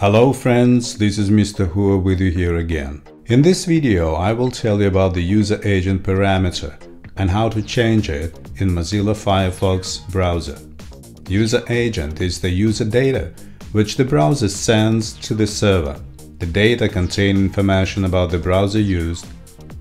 Hello friends, this is Mr. Whoer with you here again. In this video I will tell you about the user agent parameter and how to change it in Mozilla Firefox browser. User agent is the user data which the browser sends to the server. The data contain information about the browser used,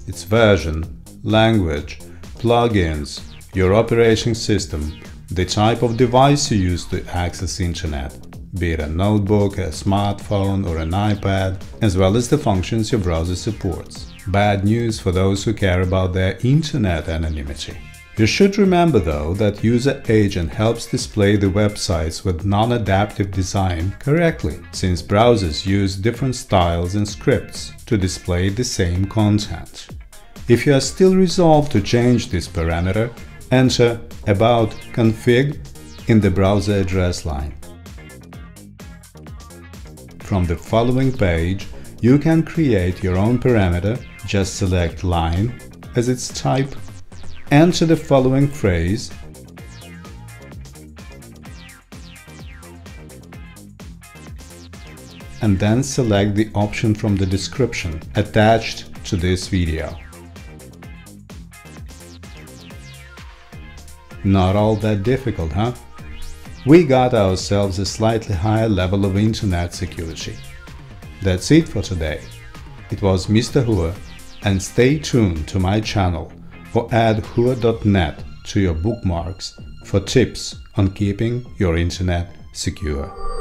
its version, language, plugins, your operating system, the type of device you use to access internet, be it a notebook, a smartphone or an iPad, as well as the functions your browser supports. Bad news for those who care about their internet anonymity. You should remember though that User Agent helps display the websites with non-adaptive design correctly, since browsers use different styles and scripts to display the same content. If you are still resolved to change this parameter, enter About config in the browser address line. From the following page, you can create your own parameter, just select line as its type, enter the following phrase, and then select the option from the description attached to this video. Not all that difficult, huh? We got ourselves a slightly higher level of internet security. That's it for today. It was Mr. Whoer and stay tuned to my channel or add whoer.net to your bookmarks for tips on keeping your internet secure.